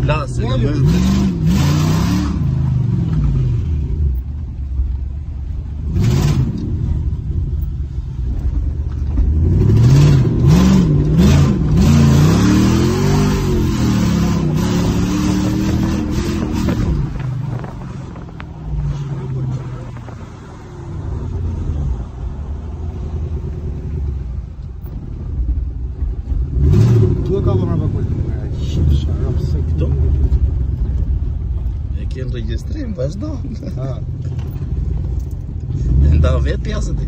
glass in the movement. Tudo acabou na que înregistrăm, vă-și dau. Îmi dau vet, ia să te...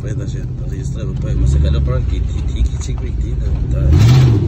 Păi, dar ce înregistrăm? Păi, mă se calea prea, că e tic, e tic, e tic, e tic, e tic, e tic, e tic, e tic, e tic, e tic, e tic, e tic, e tic, e tic, e tic, e tic, e tic, e tic, e